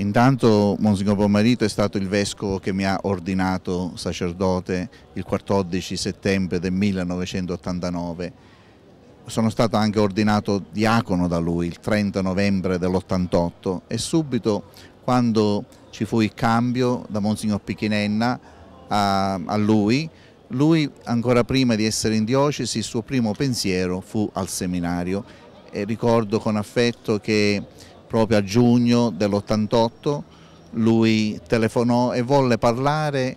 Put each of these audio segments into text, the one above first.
Intanto Monsignor Pomarito è stato il vescovo che mi ha ordinato sacerdote il 14 settembre del 1989. Sono stato anche ordinato diacono da lui il 30 novembre dell'88 e subito quando ci fu il cambio da Monsignor Pichinenna a, a lui, lui ancora prima di essere in diocesi il suo primo pensiero fu al seminario e ricordo con affetto che proprio a giugno dell'88 lui telefonò e volle parlare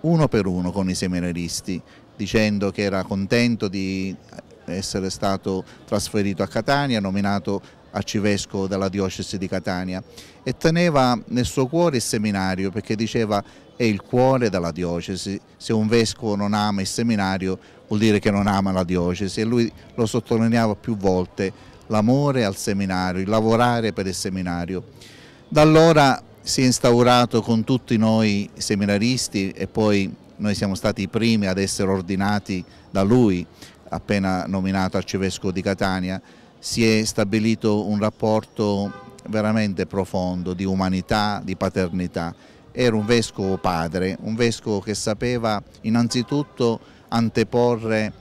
uno per uno con i seminaristi dicendo che era contento di essere stato trasferito a Catania, nominato arcivescovo della diocesi di Catania e teneva nel suo cuore il seminario perché diceva è il cuore della diocesi, se un vescovo non ama il seminario vuol dire che non ama la diocesi e lui lo sottolineava più volte l'amore al seminario, il lavorare per il seminario. Da allora si è instaurato con tutti noi seminaristi e poi noi siamo stati i primi ad essere ordinati da lui, appena nominato arcivescovo di Catania, si è stabilito un rapporto veramente profondo di umanità, di paternità. Era un vescovo padre, un vescovo che sapeva innanzitutto anteporre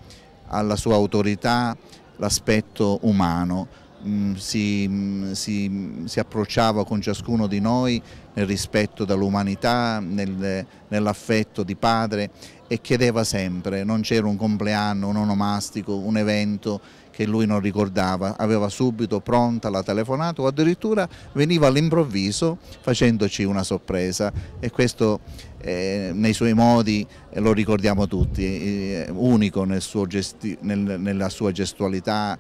alla sua autorità l'aspetto umano, mm, si, mm, si, si, approcciava con ciascuno di noi nel rispetto dell'umanità, nel, nell'affetto di padre e chiedeva sempre, non c'era un compleanno, un onomastico, un evento che lui non ricordava, aveva subito pronta la telefonata o addirittura veniva all'improvviso facendoci una sorpresa. E questo eh, nei suoi modi eh, lo ricordiamo tutti, eh, unico nel gesti, nel, nella sua gestualità,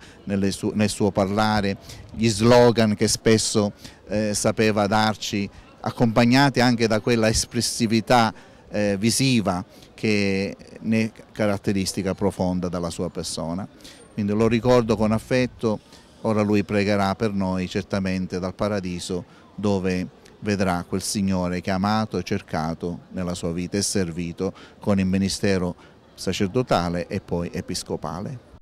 su, nel suo parlare, gli slogan che spesso eh, sapeva darci accompagnati anche da quella espressività eh, visiva che ne caratteristica profonda della sua persona. Quindi lo ricordo con affetto, ora lui pregherà per noi certamente dal paradiso dove vedrà quel Signore che ha amato e cercato nella sua vita e servito con il ministero sacerdotale e poi episcopale.